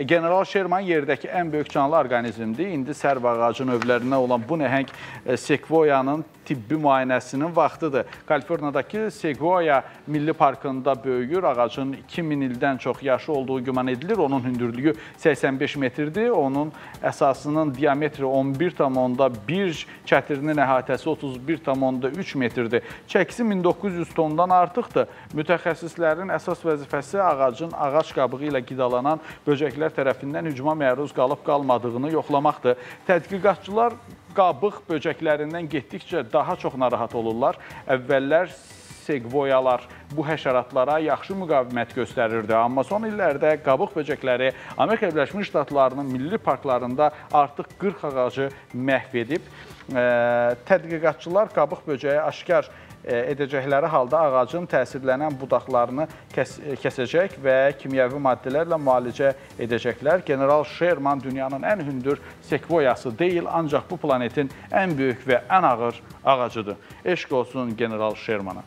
General Sherman yerdəki ən böyük canlı orqanizmdir. İndi sərv ağacı növlərindən olan bu nəhəng e, sekvoyanın tibbi müayinəsinin vaxtıdır. Kaliforniyadakı Sequoia Milli Parkında böyüyür. Ağacın 2000 ildən çox yaşı olduğu güman edilir. Onun hündürlüyü 85 metrdir. Onun əsasının diametri 11,1, çətirinin əhatəsi 31,3 metrdir. Çəkisi 1900 tondan artıqdır. Mütəxəssislərin əsas vəzifəsi ağacın ağac qabığı ilə qidalanan böcəklər tərəfindən hücuma məruz qalıb-qalmadığını yoxlamaqdır. Tədqiqatçılar qabıq böcəklərindən getdikcə daha çox narahat olurlar. Əvvəllər segvoyalar bu həşəratlara yaxşı müqavimət göstərirdi. Amma son illərdə qabıq böcəkləri Amerika Birləşmiş Ştatlarının milli parklarında artıq 40 ağacı məhv edib. Tədqiqatçılar qabıq böcəyi aşkar edəcəkləri halda ağacın təsirlənən budaqlarını kəs kəsəcək və kimyəvi maddələrlə müalicə edəcəklər. General Sherman dünyanın ən hündür sekvoyası deyil, ancaq bu planetin ən böyük və ən ağır ağacıdır. Eşq olsun General Shermana.